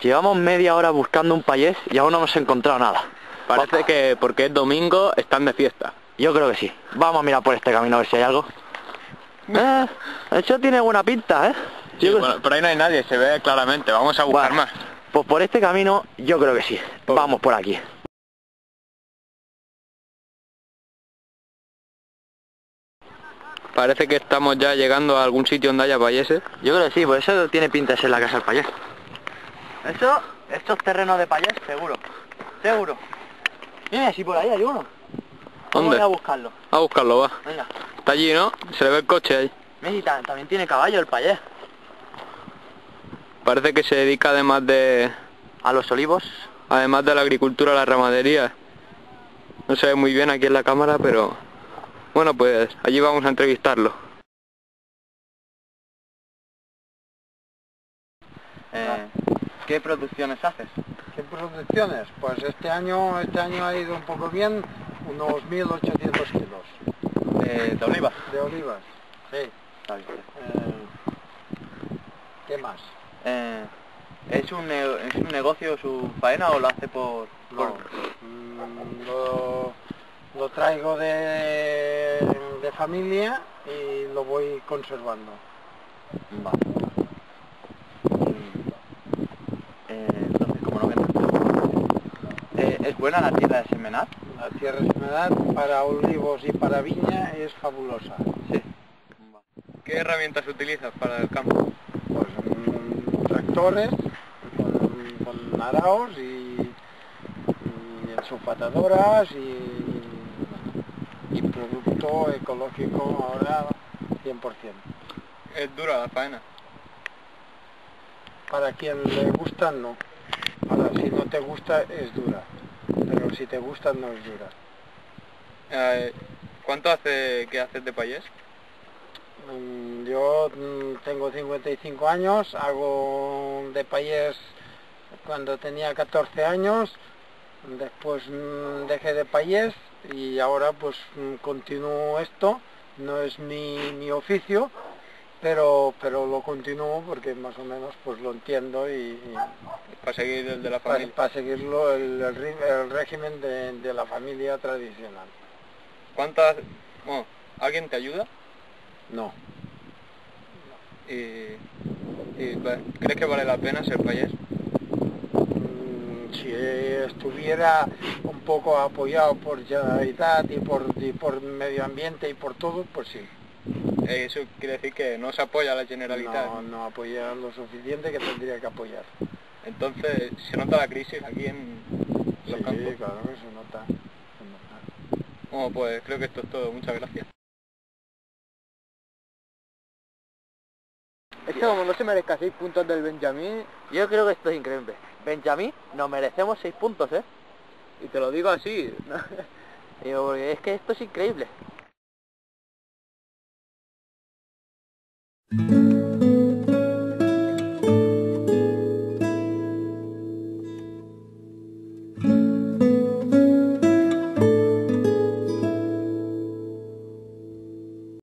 Llevamos media hora buscando un payés y aún no hemos encontrado nada. Parece que porque es domingo están de fiesta. Yo creo que sí. Vamos a mirar por este camino a ver si hay algo. Eh, eso tiene buena pinta, ¿eh? Sí, Yo bueno, por ahí no hay nadie, se ve claramente. Vamos a buscar Bueno, más. Pues por este camino yo creo que sí. Por- Vamos por aquí. Parece que estamos ya llegando a algún sitio donde haya payeses. Yo creo que sí, pues eso tiene pinta de ser la casa del payés. Eso, estos terrenos de payés, seguro. Seguro. Mira, si por ahí hay uno. ¿Dónde? a ir a buscarlo. A buscarlo, va. Venga. Está allí, ¿no? Se le ve el coche ahí. Mira, también tiene caballo el payés. Parece que se dedica además de A los olivos. además de la agricultura a la ramadería. No se ve muy bien aquí en la cámara, pero bueno, pues allí vamos a entrevistarlo. Eh, ¿Qué producciones haces? ¿Qué producciones? Pues este año, este año ha ido un poco bien, unos 1.800 kilos Eh, de olivas. de olivas. Sí. Eh, ¿Qué más? Eh, ¿es, un ¿Es un negocio su faena o lo hace por...? No, mm, lo, lo traigo de, de familia y lo voy conservando. Va. ¿Es buena la tierra de semenar? La tierra humedad para olivos y para viña es fabulosa. Sí. ¿Qué herramientas utilizas para el campo? Pues mm, tractores con, con araos y, y ensulfatadoras y, y producto ecológico ahora 100%. Es dura la faena. Para quien le gusta no. Ahora si no te gusta es dura. Pero si te gusta no es dura. Eh, ¿Cuánto hace que haces de payés? Mm, Yo mm, tengo 55 años, hago de payés cuando tenía 14 años, después mm, dejé de payés y ahora pues continúo esto, no es mi, mi oficio, pero, pero lo continúo porque más o menos pues lo entiendo y, y Para seguir el de la familia. para seguirlo el, el ri- el régimen de, de la familia tradicional. ¿Cuántas? Bueno, ¿alguien te ayuda? No. Y, y, ¿Crees que vale la pena ser payés? Mm, si estuviera un poco apoyado por Generalitat y por, y por medio ambiente y por todo, pues sí. Eh, Eso quiere decir que no se apoya a la Generalitat. No, no apoya lo suficiente que tendría que apoyar. Entonces, se nota la crisis aquí en los Sí, campos. claro que se nota. se nota. Bueno, pues creo que esto es todo. Muchas gracias. Es que como no se merezca 6 puntos del Benjamín... Yo creo que esto es increíble. Benjamín, nos merecemos 6 puntos, ¿eh? Y te lo digo así. Digo, porque es que esto es increíble. Mm-hmm.